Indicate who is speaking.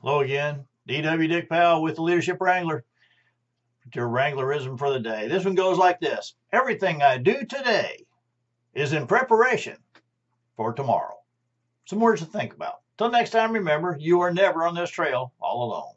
Speaker 1: Hello again. DW Dick Powell with the Leadership Wrangler. Your Wranglerism for the day. This one goes like this Everything I do today is in preparation for tomorrow. Some words to think about. Till next time, remember, you are never on this trail all alone.